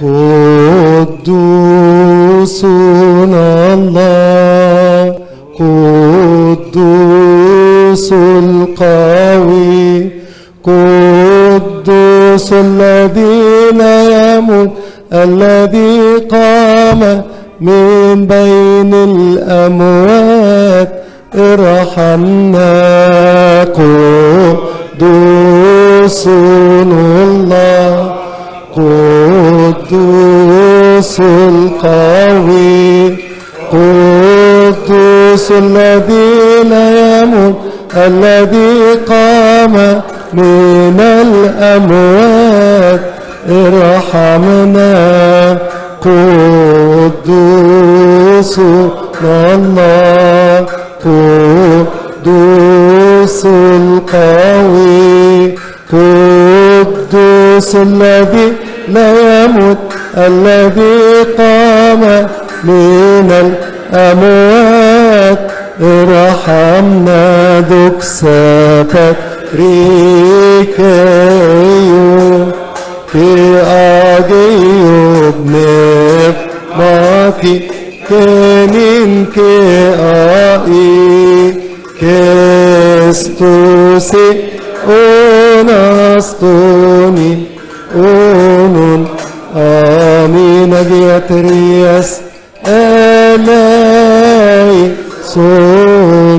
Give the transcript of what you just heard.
قدوس الله قدوس القوي قدوس الذي لا يموت الذي قام من بين الأموات. ارحمنا قدوس الله قدوس القوي قدوس الذي لا يموت الذي قام من الأموات. ارحمنا قدوس الله قدوس القوي قدوس الذي لا يموت الذي قام من الأموات. ارحمنا دكساتك ريكيو في أجيب نفماتي كنين كآي كستوسي camina día tres, el sonido.